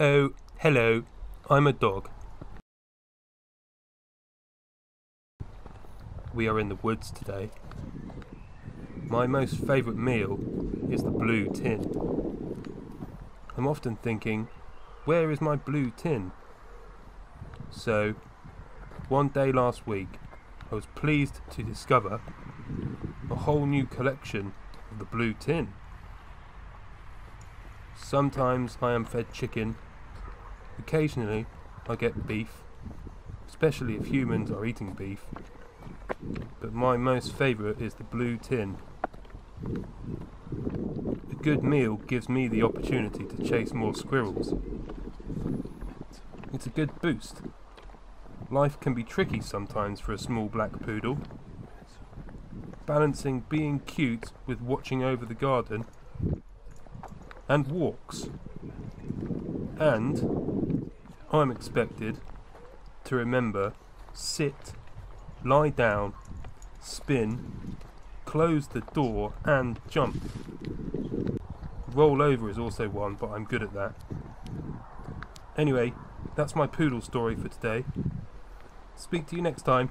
Oh, hello. I'm a dog. We are in the woods today. My most favourite meal is the blue tin. I'm often thinking, where is my blue tin? So, one day last week, I was pleased to discover a whole new collection of the blue tin. Sometimes I am fed chicken, occasionally I get beef, especially if humans are eating beef, but my most favourite is the blue tin. A good meal gives me the opportunity to chase more squirrels. It's a good boost. Life can be tricky sometimes for a small black poodle. Balancing being cute with watching over the garden and walks. And I'm expected to remember sit, lie down, spin, close the door, and jump. Roll over is also one, but I'm good at that. Anyway, that's my poodle story for today. Speak to you next time.